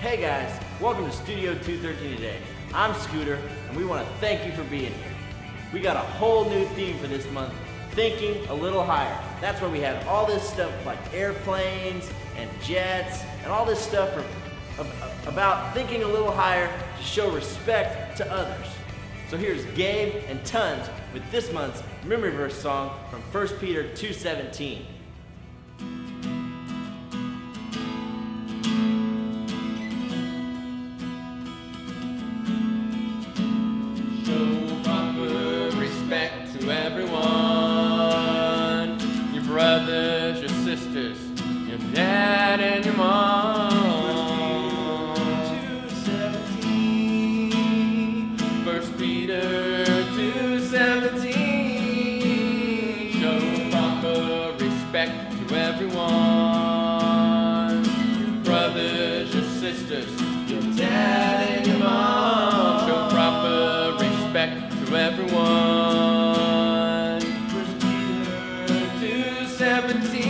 Hey guys, welcome to Studio 213 today. I'm Scooter, and we want to thank you for being here. We got a whole new theme for this month, Thinking a Little Higher. That's where we have all this stuff like airplanes and jets and all this stuff from, about thinking a little higher to show respect to others. So here's Gabe and Tons with this month's memory verse song from 1 Peter 2:17. Sisters, your dad and your mom. First Peter 2:17. Show proper respect to everyone. Your brothers, your sisters, your dad and your mom. Show proper respect to everyone. First Peter 2:17.